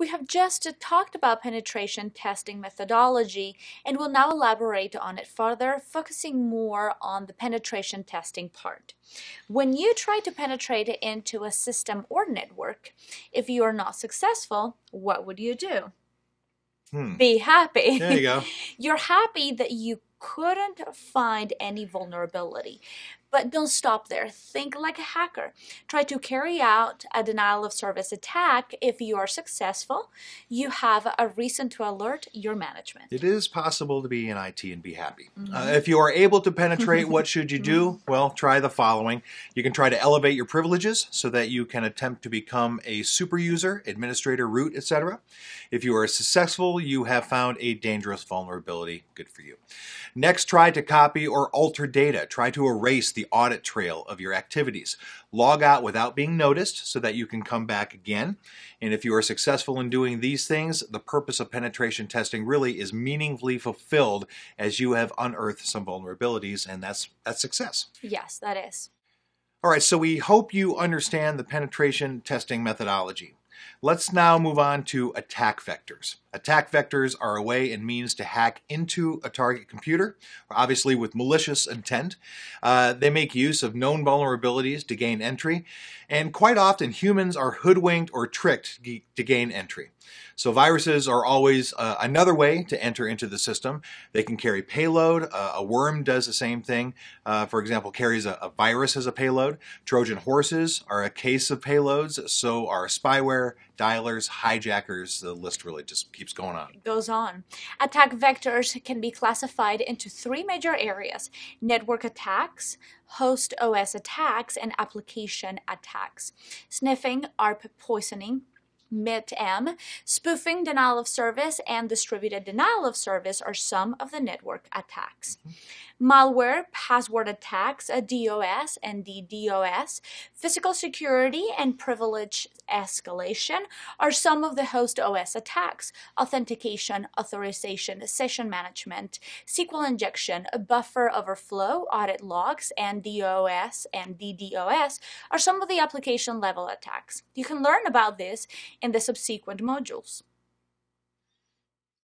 We have just talked about penetration testing methodology and will now elaborate on it further, focusing more on the penetration testing part. When you try to penetrate into a system or network, if you are not successful, what would you do? Hmm. Be happy. There you go. You're happy that you couldn't find any vulnerability. But don't stop there. Think like a hacker. Try to carry out a denial of service attack. If you are successful, you have a reason to alert your management. It is possible to be in IT and be happy. Mm-hmm. Uh, if you are able to penetrate, what should you do? Well, try the following. You can try to elevate your privileges so that you can attempt to become a super user, administrator, root, etc. If you are successful, you have found a dangerous vulnerability. Good for you. Next, try to copy or alter data. Try to erase the audit trail of your activities. Log out without being noticed so that you can come back again. And if you are successful in doing these things, the purpose of penetration testing really is meaningfully fulfilled as you have unearthed some vulnerabilities, and that's that's success. Yes, that is. All right, so we hope you understand the penetration testing methodology. Let's now move on to attack vectors. Attack vectors are a way and means to hack into a target computer, obviously with malicious intent. Uh, they make use of known vulnerabilities to gain entry, and quite often humans are hoodwinked or tricked to gain entry. So viruses are always uh, another way to enter into the system. They can carry payload. Uh, a worm does the same thing. Uh, for example, carries a, a, virus as a payload. Trojan horses are a case of payloads. So are spyware, dialers, hijackers. The list really just keeps going on. Goes on. Attack vectors can be classified into three major areas: network attacks, host OS attacks, and application attacks. Sniffing, ARP poisoning, MITM, spoofing, denial of service, and distributed denial of service are some of the network attacks. Mm-hmm. Malware, password attacks, a DOS and DDoS, physical security, and privilege escalation are some of the host OS attacks. Authentication, authorization, session management, SQL injection, buffer overflow, audit logs, and DOS and DDoS are some of the application level attacks. You can learn about this in the subsequent modules.